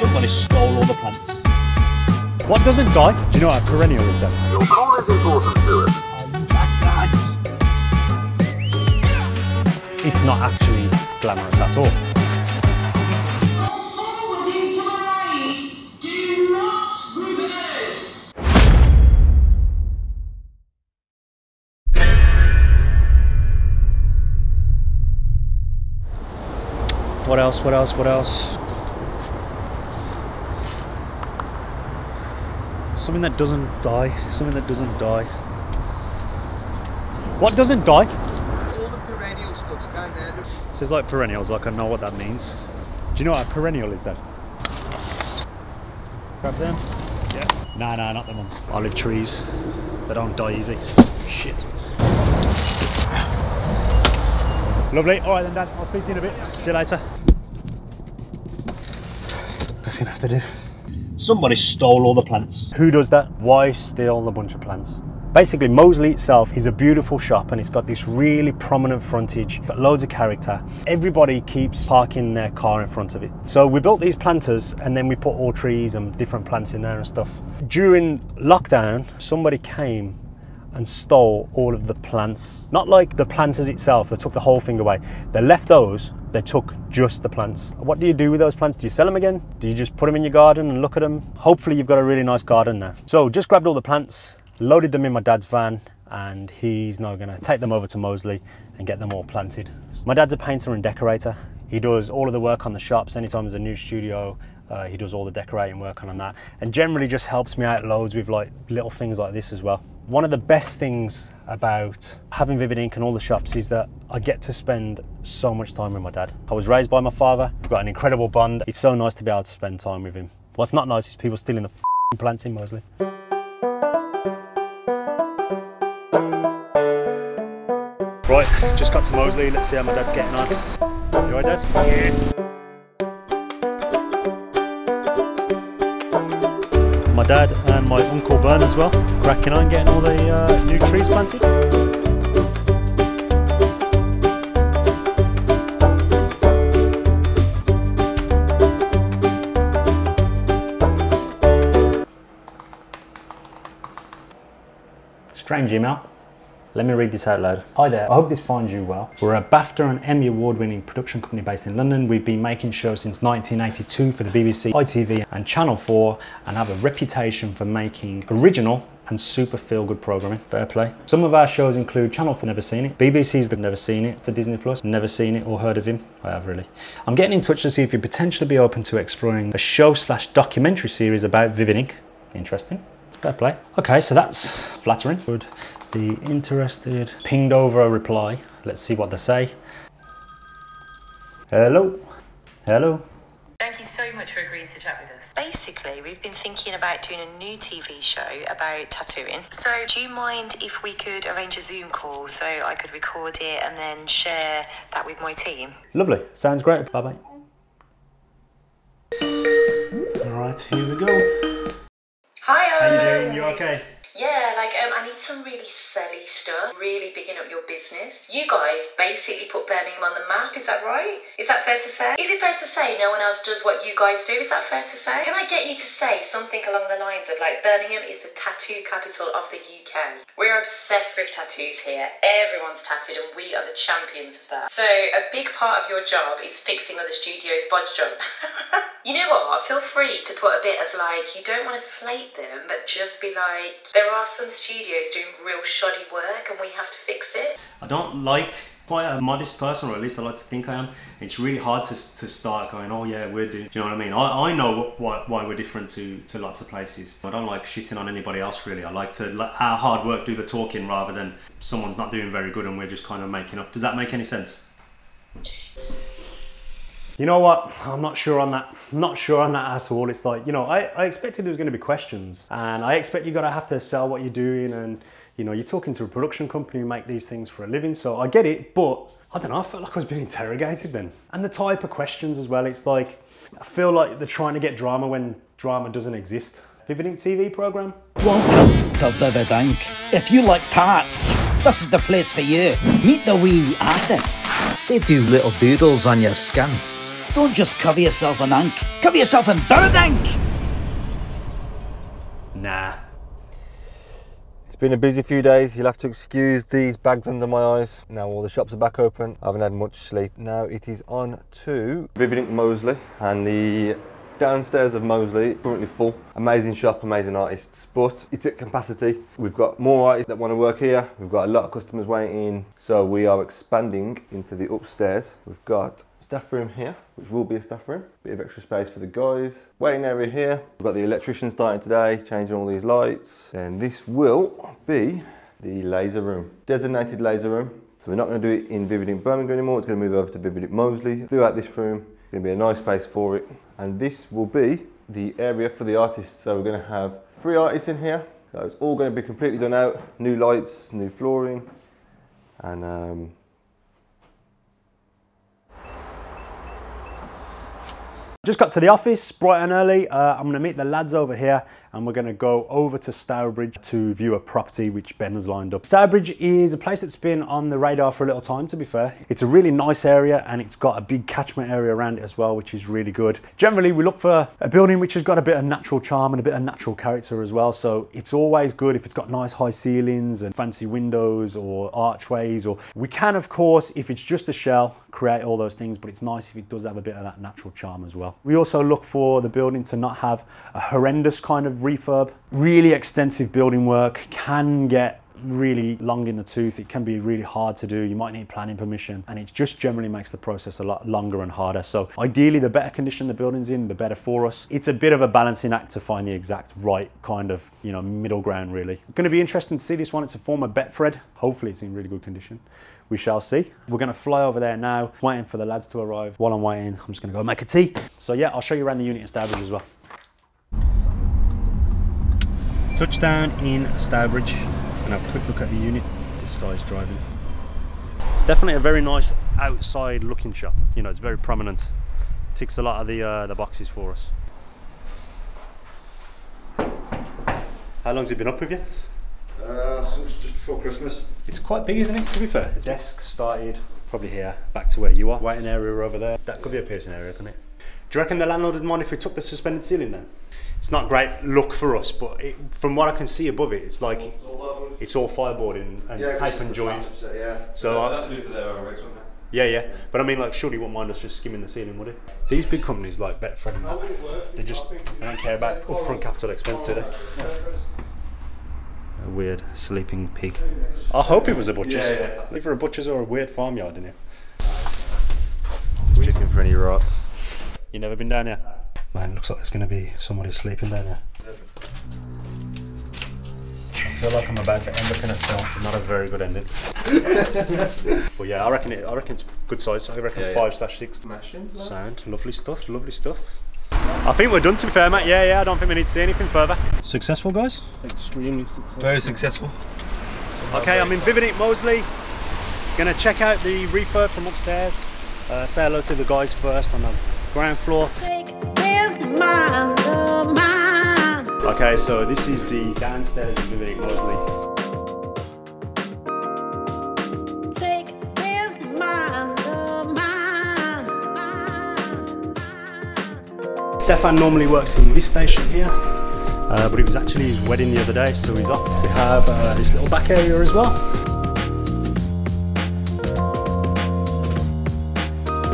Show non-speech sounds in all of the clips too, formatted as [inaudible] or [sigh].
Somebody stole all the plants. What doesn't die? Do you know what a perennial is then? Your call is important to us. Bastards! It's not actually glamorous at all. Forwarding to the right. Do not reverse. What else? What else? What else? Something that doesn't die. Something that doesn't die. What doesn't die? All the perennial stuff's kind of. This is like perennials, like I know what that means. Do you know what a perennial is then? Grab them? Yeah. Nah, nah, not them ones. Olive trees. They don't die easy. Shit. Lovely. All right then, Dad. I'll speak to you in a bit. See you later. That's gonna have to do. Somebody stole all the plants. Who does that? Why steal a bunch of plants? Basically, Moseley itself is a beautiful shop and it's got this really prominent frontage, got loads of character. Everybody keeps parking their car in front of it. So we built these planters and then we put all trees and different plants in there and stuff. During lockdown, somebody came and stole all of the plants. Not like the planters itself, they took the whole thing away. They left those, they took just the plants. What do you do with those plants? Do you sell them again? Do you just put them in your garden and look at them? Hopefully you've got a really nice garden now. So just grabbed all the plants, loaded them in my dad's van, and he's now gonna take them over to Moseley and get them all planted. My dad's a painter and decorator. He does all of the work on the shops. Anytime there's a new studio, uh, he does all the decorating work on that, and generally just helps me out loads with like little things like this as well. One of the best things about having Vivid Ink and all the shops is that I get to spend so much time with my dad. I was raised by my father, we've got an incredible bond. It's so nice to be able to spend time with him. What's not nice is people stealing the plants in Moseley. Right, just got to Moseley. Let's see how my dad's getting on. You alright, Dad? My dad and my uncle Bern as well, cracking on, getting all the uh, new trees planted. Strange email. Let me read this out loud. Hi there, I hope this finds you well. We're a BAFTA and Emmy award winning production company based in London. We've been making shows since 1982 for the BBC, ITV and Channel 4 and have a reputation for making original and super feel good programming. Fair play. Some of our shows include Channel 4 Never Seen It, BBC's The Never Seen It for Disney Plus, Never Seen It or heard of him. I have really. I'm getting in touch to see if you'd potentially be open to exploring a show slash documentary series about Vivid Ink. Interesting. Fair play. Okay, so that's flattering. Would be interested. Pinged over a reply. Let's see what they say. Hello. Hello. Thank you so much for agreeing to chat with us. Basically, we've been thinking about doing a new TV show about tattooing. So, do you mind if we could arrange a Zoom call so I could record it and then share that with my team? Lovely. Sounds great. Bye bye. All right, here we go. How you doing? You okay? Yeah, like um, I need some really selly stuff, really bigging up your business. You guys basically put Birmingham on the map, is that right? Is that fair to say? Is it fair to say no one else does what you guys do? Is that fair to say? Can I get you to say something along the lines of like Birmingham is the tattoo capital of the UK? We're obsessed with tattoos here. Everyone's tattooed and we are the champions of that. So a big part of your job is fixing other studios' bodge job. [laughs] you know what? Feel free to put a bit of like, you don't want to slate them, but just be like, there are some studios doing real shoddy work and we have to fix it. I don't like quite a modest person, or at least I like to think I am. It's really hard to, to start going, oh yeah, we're doing. Do you know what I mean? I, I know why, why we're different to, to lots of places. I don't like shitting on anybody else really. I like to let our hard work do the talking rather than someone's not doing very good and we're just kind of making up. Does that make any sense? You know what? I'm not sure on that. I'm not sure on that at all. It's like, you know, I, I expected there was going to be questions and I expect you're to have to sell what you're doing and, you know, you're talking to a production company who make these things for a living. So I get it, but I don't know, I felt like I was being interrogated then. And the type of questions as well. It's like, I feel like they're trying to get drama when drama doesn't exist. Vivid Ink TV program? Welcome to Vivid Ink. If you like tarts, this is the place for you. Meet the wee artists. They do little doodles on your skin. Don't just cover yourself in ink, cover yourself in bird ink! Nah. It's been a busy few days. You'll have to excuse these bags under my eyes. Now all the shops are back open. I haven't had much sleep. Now it is on to Vivid Ink Moseley and the downstairs of Moseley currently full. Amazing shop, amazing artists, but it's at capacity. We've got more artists that want to work here. We've got a lot of customers waiting. So we are expanding into the upstairs. We've got staff room here, which will be a staff room. Bit of extra space for the guys. Waiting area here. We've got the electrician starting today, changing all these lights. And this will be the laser room. Designated laser room. So we're not going to do it in Vivid Ink Birmingham anymore. It's going to move over to Vivid Ink Moseley. Throughout this room, to be a nice space for it. And this will be the area for the artists. So we're going to have three artists in here. So it's all going to be completely done out. New lights, new flooring. And um, Just got to the office bright and early. Uh, I'm going to meet the lads over here and we're going to go over to Stourbridge to view a property which Ben has lined up. Stourbridge is a place that's been on the radar for a little time to be fair. It's a really nice area and it's got a big catchment area around it as well which is really good. Generally we look for a building which has got a bit of natural charm and a bit of natural character as well so it's always good if it's got nice high ceilings and fancy windows or archways or we can of course if it's just a shell create all those things but it's nice if it does have a bit of that natural charm as well. We also look for the building to not have a horrendous kind of refurb. Really extensive building work can get really long in the tooth. It can be really hard to do. You might need planning permission and it just generally makes the process a lot longer and harder. So ideally the better condition the building's in, the better for us. It's a bit of a balancing act to find the exact right kind of, you know, middle ground really. Going to be interesting to see this one. It's a former Betfred. Hopefully it's in really good condition. We shall see. We're going to fly over there now, waiting for the lads to arrive. While I'm waiting, I'm just going to go make a tea. So yeah, I'll show you around the unit in Stourbridge as well. Touchdown in Stourbridge and a quick look at the unit this guy's driving. It's definitely a very nice outside looking shop. You know, it's very prominent. Ticks a lot of the uh, the boxes for us. How long's it been up with you? Uh, since just before Christmas. It's quite big, isn't it? To be fair, the desk started probably here, back to where you are. Waiting area over there. That could be a piercing area, couldn't it? Do you reckon the landlord would mind if we took the suspended ceiling then? It's not great look for us, but it, from what I can see above it, it's like it's all fireboarding and Yeah, 'cause tape and the joint. upset, yeah. So I, do for their own rates, won't yeah, yeah. But I mean, like, surely wouldn't mind us just skimming the ceiling, would it? These big companies like Betfred and that, they just they don't care about upfront capital expense, do they? A weird sleeping pig. I hope it was a butcher's. Yeah, yeah. Either a butcher's or a weird farmyard in here. checking for any rats. You never been down here? Man, looks like there's going to be somebody sleeping down there. I feel like I'm about to end up in a film. Not a very good ending. [laughs] but yeah, I reckon it. I reckon it's good size. I reckon Yeah, yeah. five slash six. Smashing. Sound, lovely stuff, lovely stuff. I think we're done to be fair, mate. Yeah, yeah. I don't think we need to see anything further. Successful, guys. Extremely successful. Very successful. Okay, I'm in Vivid Ink Moseley. Gonna check out the refurb from upstairs. Uh, say hello to the guys first on the ground floor. Okay, so this is the downstairs of Vivid Ink Moseley. Stefan normally works in this station here, uh, but it was actually his wedding the other day, so he's off. We have uh, this little back area as well.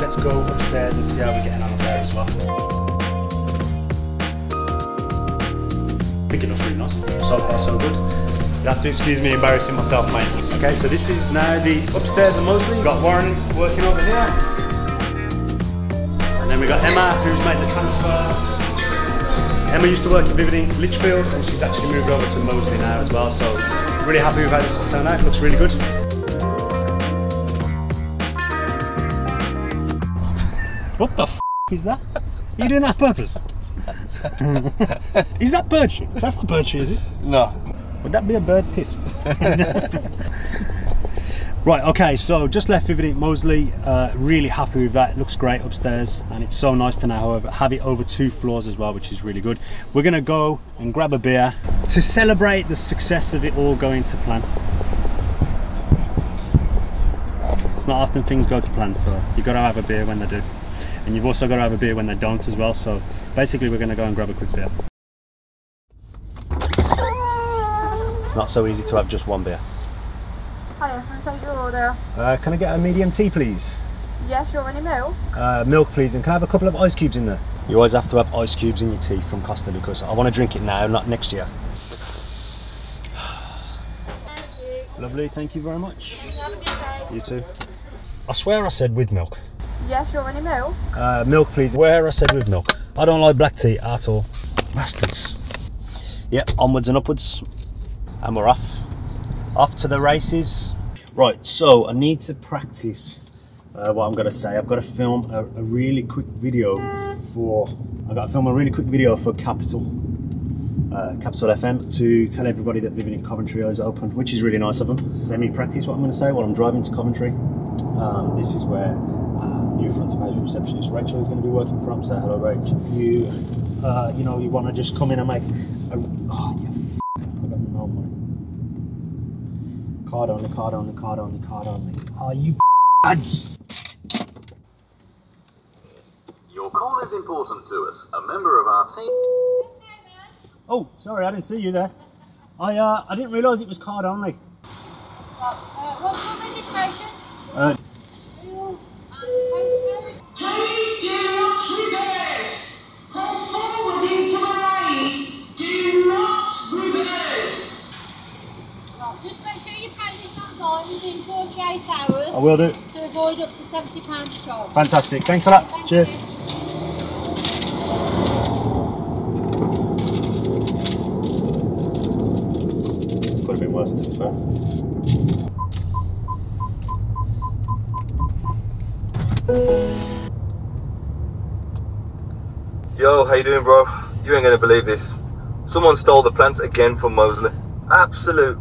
Let's go upstairs and see how we're getting on up there as well. Thinking looks really nice. So far, so good. You have to excuse me embarrassing myself, mate. Okay, so this is now the upstairs of Moseley. Got Warren working over here. And then we got Emma, who's made the transfer. Emma used to work in Vivid Ink Lichfield, and she's actually moved over to Moseley now as well. So really happy with how this has turned out. Looks really good. What the f is that? Are you doing that on purpose? is that bird shit? That's not bird shit, is it? No. Would that be a bird piss? [laughs] right, okay, so just left Vivid Ink Moseley. Uh, really happy with that. It looks great upstairs, and it's so nice to now have, have it over two floors as well, which is really good. We're gonna go and grab a beer to celebrate the success of it all going to plan. It's not often things go to plan, so you've got to have a beer when they do. and you've also got to have a beer when they don't as well. So basically, we're going to go and grab a quick beer. It's not so easy to have just one beer. Hiya, can I order? Uh, can I get a medium tea, please? Yeah, sure, any milk? Uh, milk, please, and can I have a couple of ice cubes in there? You always have to have ice cubes in your tea from Costa because I want to drink it now, not next year. Lovely, thank you very much. You too. I swear I said with milk. Yeah, sure, any milk? Uh, milk, please. Where I said with milk. I don't like black tea at all. Bastards. Yep, onwards and upwards. And we're off. Off to the races. Right, so I need to practice uh, what I'm going to say. I've got to film a, a really quick video for. I've got to film a really quick video for Capital. Uh, Capital FM to tell everybody that Vivid Ink Coventry is open, which is really nice of them. Semi practice what I'm going to say while I'm driving to Coventry. Um, this is where uh, new front of house receptionist Rachel is going to be working from. So hello, Rachel. You, uh, you know, you want to just come in and make. A, oh, you f- I got no money. Card only, card only, card only, card only. Oh, you ads. Your call is important to us. A member of our team. Oh, sorry, I didn't see you there. I uh, I didn't realise it was card only. what's your registration? Uh, Please do not reverse. Come forward into the lane. Do not reverse. Just make sure you pay this online within 48 hours I will do. to avoid up to £70 charge. Fantastic. Thanks a lot. Cheers. Could have been worse, to be fair. Yo, how you doing, bro? You ain't gonna believe this. Someone stole the plants again from Moseley. Absolute